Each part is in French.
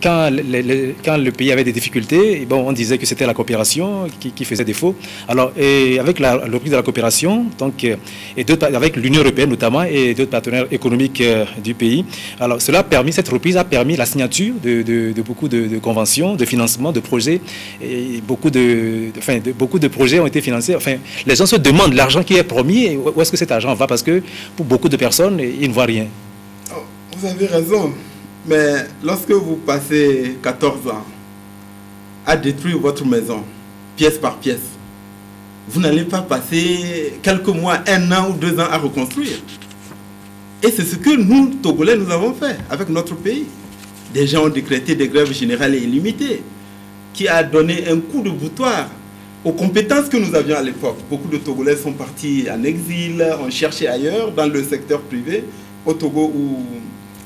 Quand, le pays avait des difficultés, bon, on disait que c'était la coopération qui, faisait défaut. Alors, et avec la, le prix de la coopération, donc, et avec l'Union européenne notamment et d'autres partenaires économiques euh, du pays, alors cela a permis, cette reprise a permis la signature de, beaucoup de, conventions, de financement, de projets. Et beaucoup de, enfin, beaucoup de projets ont été financés. Enfin, les gens se demandent l'argent qui est promis, où est-ce que cet argent va? Parce que pour beaucoup de personnes, ils ne voient rien. Oh, vous avez raison. Mais lorsque vous passez 14 ans à détruire votre maison, pièce par pièce, vous n'allez pas passer quelques mois, un an ou deux ans à reconstruire. Et c'est ce que nous, Togolais, nous avons fait avec notre pays. Des gens ont décrété des grèves générales et illimitées, qui a donné un coup de boutoir aux compétences que nous avions à l'époque. Beaucoup de Togolais sont partis en exil, ont cherché ailleurs, dans le secteur privé, au Togo ou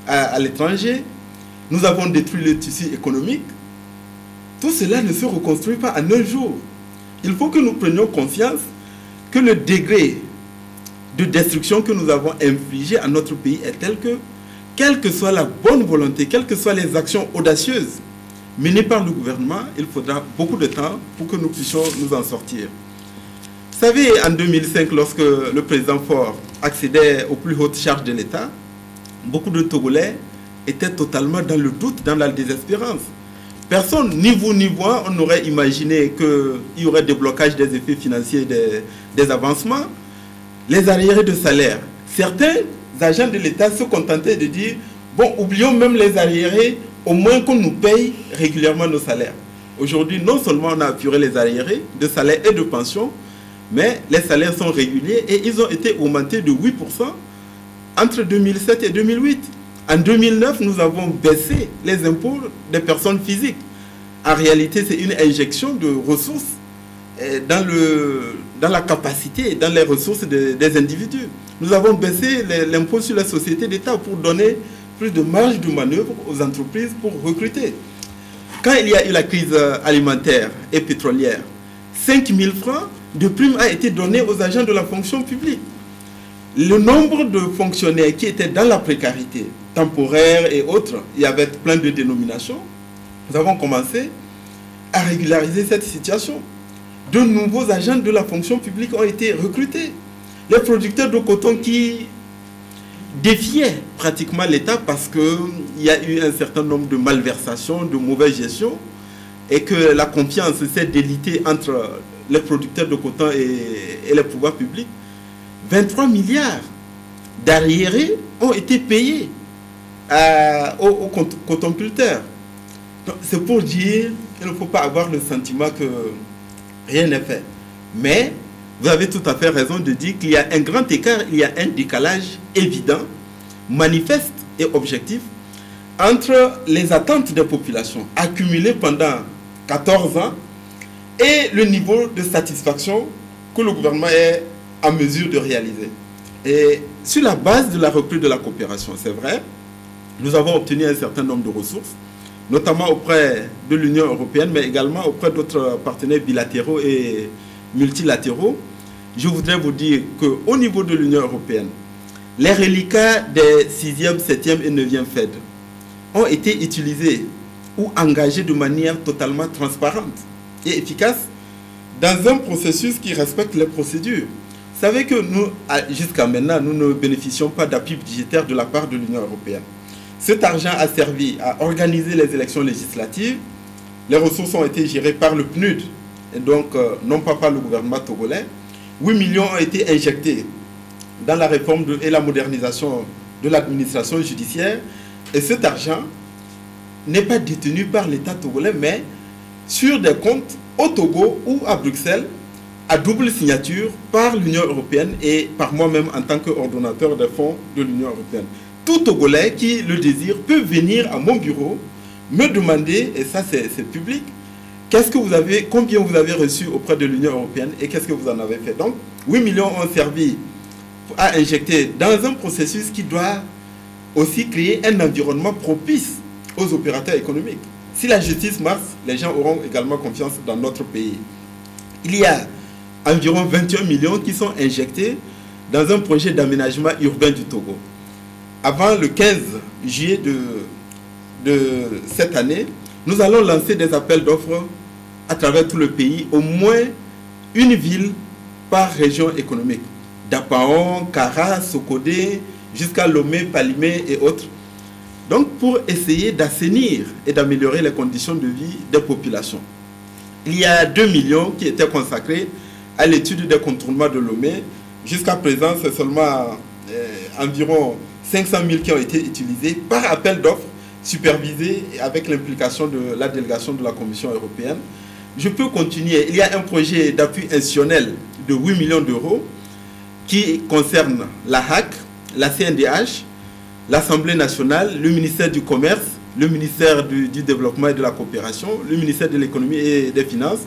à, l'étranger. Nous avons détruit le tissu économique. Tout cela ne se reconstruit pas en un jour. Il faut que nous prenions conscience que le degré de destruction que nous avons infligé à notre pays est tel que, quelle que soit la bonne volonté, quelles que soient les actions audacieuses menées par le gouvernement, il faudra beaucoup de temps pour que nous puissions nous en sortir. Vous savez, en 2005, lorsque le président Ford accédait aux plus hautes charges de l'État, beaucoup de Togolais étaient totalement dans le doute, dans la désespérance. Personne, ni vous ni moi, on aurait imaginé qu'il y aurait des blocages des effets financiers, des, des avancements. Les arriérés de salaire. Certains agents de l'État se contentaient de dire, bon, oublions même les arriérés, au moins qu'on nous paye régulièrement nos salaires. Aujourd'hui, non seulement on a apuré les arriérés de salaire et de pension, mais les salaires sont réguliers et ils ont été augmentés de 8% entre 2007 et 2008. En 2009, nous avons baissé les impôts des personnes physiques. En réalité, c'est une injection de ressources eh, dans, la capacité, dans les ressources des individus. Nous avons baissé l'impôt sur la société d'État pour donner plus de marge de manœuvre aux entreprises pour recruter. Quand il y a eu la crise alimentaire et pétrolière, 5 000 francs de primes a été donné aux agents de la fonction publique le nombre de fonctionnaires qui étaient dans la précarité temporaire et autres, il y avait plein de dénominations, nous avons commencé à régulariser cette situation. De nouveaux agents de la fonction publique ont été recrutés. Les producteurs de coton qui défiaient pratiquement l'État parce qu'il y a eu un certain nombre de malversations, de mauvaise gestion, et que la confiance s'est délitée entre les producteurs de coton et, et les pouvoirs publics 23 milliards d'arriérés ont été payés euh, aux, contemporains. C'est pour dire qu'il ne faut pas avoir le sentiment que rien n'est fait. Mais vous avez tout à fait raison de dire qu'il y a un grand écart, il y a un décalage évident, manifeste et objectif entre les attentes des populations accumulées pendant 14 ans et le niveau de satisfaction que le gouvernement est en mesure de réaliser. Et sur la base de la reprise de la coopération, c'est vrai, nous avons obtenu un certain nombre de ressources, notamment auprès de l'Union européenne, mais également auprès d'autres partenaires bilatéraux et multilatéraux. Je voudrais vous dire qu'au niveau de l'Union européenne, les reliquats des 6e, 7e et 9e FED ont été utilisés ou engagés de manière totalement transparente et efficace dans un processus qui respecte les procédures savez que nous, jusqu'à maintenant, nous ne bénéficions pas d'appui budgétaire de la part de l'Union européenne. Cet argent a servi à organiser les élections législatives. Les ressources ont été gérées par le PNUD, et donc euh, non pas par le gouvernement togolais. 8 millions ont été injectés dans la réforme et la modernisation de l'administration judiciaire. Et cet argent n'est pas détenu par l'État togolais, mais sur des comptes au Togo ou à Bruxelles à double signature par l'Union européenne et par moi-même en tant qu'ordonnateur des fonds de l'Union européenne. Tout Togolais qui le désire peut venir à mon bureau me demander, et ça c'est public, qu'est-ce que vous avez, combien vous avez reçu auprès de l'Union européenne et qu'est-ce que vous en avez fait. Donc, 8 millions ont servi à injecter dans un processus qui doit aussi créer un environnement propice aux opérateurs économiques. Si la justice marche, les gens auront également confiance dans notre pays. Il y a environ 21 millions qui sont injectés dans un projet d'aménagement urbain du Togo. Avant le 15 juillet de cette année, nous allons lancer des appels d'offres à travers tout le pays, au moins une ville par région économique. Dapaon, Kara, Sokodé, jusqu'à Lomé, Palimé et autres. Donc pour essayer d'assainir et d'améliorer les conditions de vie des populations. Il y a 2 millions qui étaient consacrés à l'étude des contournements de Lomé. Jusqu'à présent, c'est seulement euh, environ 500 000 qui ont été utilisés par appel d'offres supervisé avec l'implication de la délégation de la Commission européenne. Je peux continuer. Il y a un projet d'appui institutionnel de 8 millions d'euros qui concerne la HAC, la CNDH, l'Assemblée nationale, le ministère du Commerce, le ministère du, Développement et de la Coopération, le ministère de l'Économie et des Finances,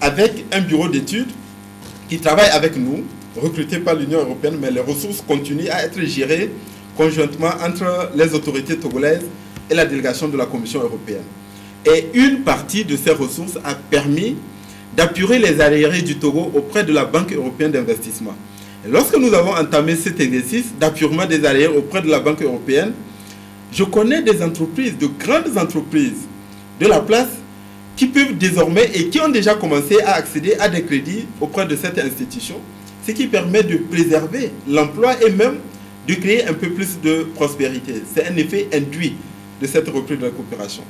avec un bureau d'études qui travaille avec nous, recruté par l'Union européenne, mais les ressources continuent à être gérées conjointement entre les autorités togolaises et la délégation de la Commission européenne. Et une partie de ces ressources a permis d'appuyer les arriérés du Togo auprès de la Banque européenne d'investissement. Lorsque nous avons entamé cet exercice d'appurement des arriérés auprès de la Banque européenne, je connais des entreprises, de grandes entreprises de la place qui peuvent désormais et qui ont déjà commencé à accéder à des crédits auprès de cette institution, ce qui permet de préserver l'emploi et même de créer un peu plus de prospérité. C'est un effet induit de cette reprise de la coopération.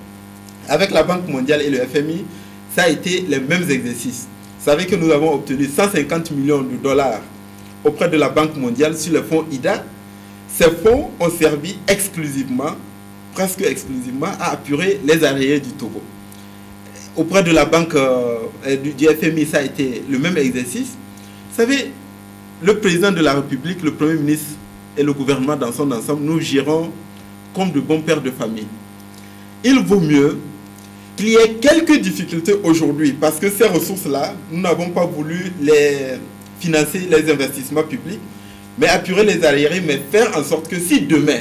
Avec la Banque mondiale et le FMI, ça a été les mêmes exercices. Vous savez que nous avons obtenu 150 millions de dollars auprès de la Banque mondiale sur le fonds IDA. Ces fonds ont servi exclusivement, presque exclusivement, à apurer les arriérés du Togo. Auprès de la Banque euh, du, du FMI, ça a été le même exercice. Vous savez, le président de la République, le Premier ministre et le gouvernement dans son ensemble, nous gérons comme de bons pères de famille. Il vaut mieux qu'il y ait quelques difficultés aujourd'hui parce que ces ressources-là, nous n'avons pas voulu les financer, les investissements publics, mais appuyer les arriérés, mais faire en sorte que si demain,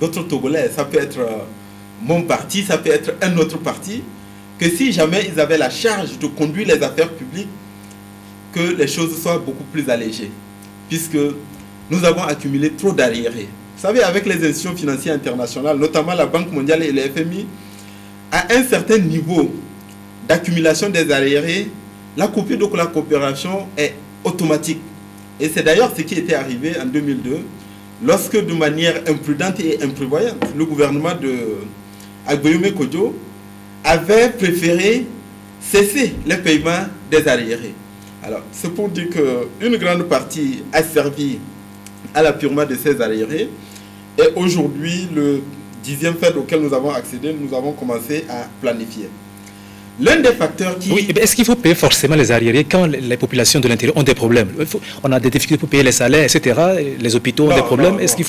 d'autres Togolais, ça peut être euh, mon parti, ça peut être un autre parti, que si jamais ils avaient la charge de conduire les affaires publiques, que les choses soient beaucoup plus allégées. Puisque nous avons accumulé trop d'arriérés. Vous savez, avec les institutions financières internationales, notamment la Banque mondiale et le FMI, à un certain niveau d'accumulation des arriérés, la coupure de la coopération est automatique. Et c'est d'ailleurs ce qui était arrivé en 2002, lorsque de manière imprudente et imprévoyante, le gouvernement de Agboyume Kodjo avait préféré cesser les paiements des arriérés. Alors, c'est pour dire qu'une grande partie a servi à l'appurement de ces arriérés, et aujourd'hui, le dixième fait auquel nous avons accédé, nous avons commencé à planifier. L'un des facteurs qui... Oui, est-ce qu'il faut payer forcément les arriérés quand les populations de l'intérieur ont des problèmes? On a des difficultés pour payer les salaires, etc. Les hôpitaux ont des problèmes. Est-ce qu'il